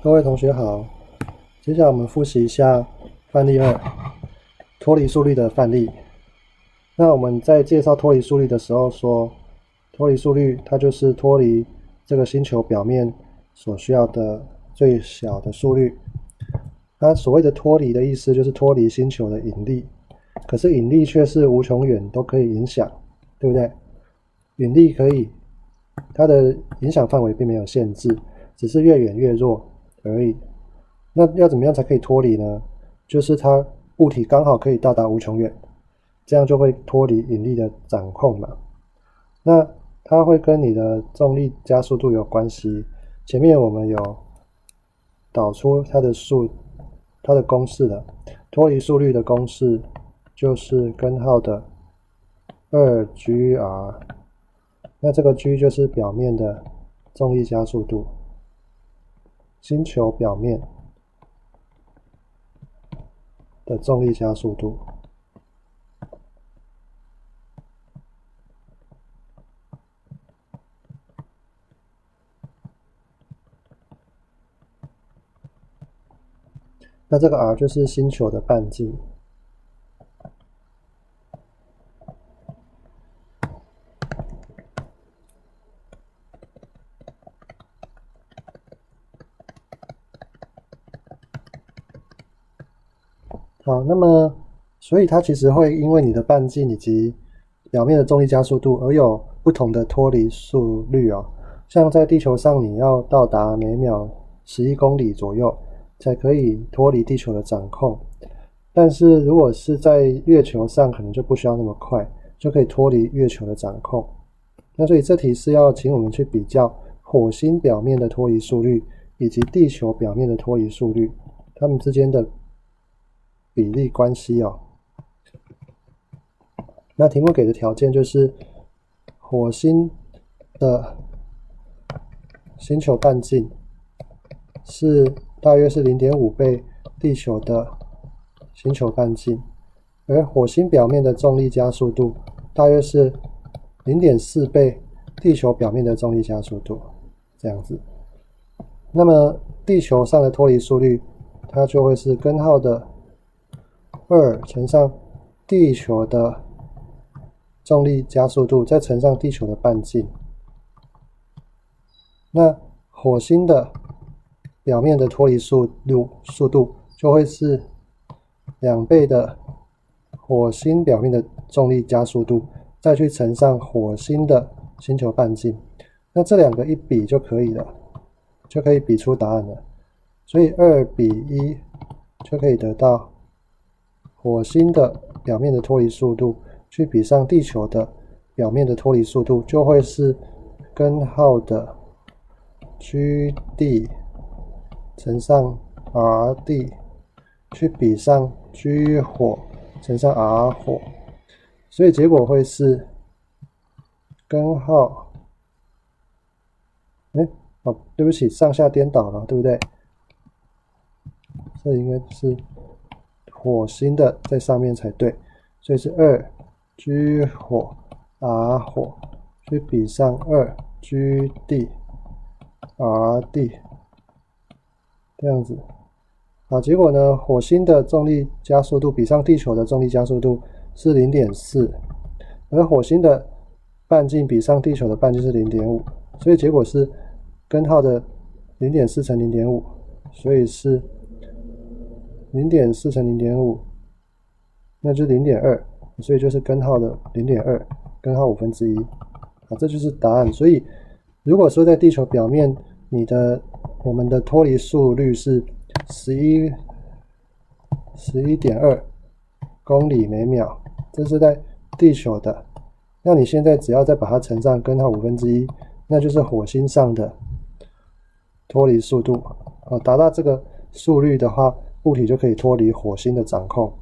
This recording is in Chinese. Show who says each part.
Speaker 1: 各位同学好，接下来我们复习一下范例二脱离速率的范例。那我们在介绍脱离速率的时候说，脱离速率它就是脱离这个星球表面所需要的最小的速率。它所谓的脱离的意思就是脱离星球的引力，可是引力却是无穷远都可以影响，对不对？引力可以，它的影响范围并没有限制，只是越远越弱而已。那要怎么样才可以脱离呢？就是它物体刚好可以到达无穷远，这样就会脱离引力的掌控嘛。那它会跟你的重力加速度有关系。前面我们有导出它的数。它的公式的脱离速率的公式就是根号的二 Gr，那这个 G 就是表面的重力加速度，星球表面的重力加速度。那这个 r 就是星球的半径。好，那么所以它其实会因为你的半径以及表面的重力加速度而有不同的脱离速率哦。像在地球上，你要到达每秒十一公里左右。才可以脱离地球的掌控，但是如果是在月球上，可能就不需要那么快，就可以脱离月球的掌控。那所以这题是要请我们去比较火星表面的脱离速率以及地球表面的脱离速率，它们之间的比例关系哦。那题目给的条件就是火星的星球半径是。大约是零点五倍地球的星球半径，而火星表面的重力加速度大约是零点四倍地球表面的重力加速度，这样子。那么地球上的脱离速率，它就会是根号的二乘上地球的重力加速度，再乘上地球的半径。那火星的。表面的脱离速度速度就会是两倍的火星表面的重力加速度，再去乘上火星的星球半径，那这两个一比就可以了，就可以比出答案了。所以二比一就可以得到火星的表面的脱离速度去比上地球的表面的脱离速度，就会是根号的 G_d。乘上 r_d 去比上 G 火乘上 r 火，所以结果会是根号，哎，哦，对不起，上下颠倒了，对不对？这应该是火星的在上面才对，所以是二 G 火 r 火去比上二 G_d r_d。这样子，好，结果呢？火星的重力加速度比上地球的重力加速度是零点四，而火星的半径比上地球的半径是零点五，所以结果是根号的零点四乘零点五，所以是零点四乘零点五，那就是零点二，所以就是根号的零点二，根号五分之一，啊，这就是答案。所以如果说在地球表面，你的我们的脱离速率是十一十一点二公里每秒，这是在地球的。那你现在只要再把它乘上根号五分之一，那就是火星上的脱离速度。哦，达到这个速率的话，物体就可以脱离火星的掌控。